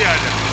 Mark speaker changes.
Speaker 1: Eşit.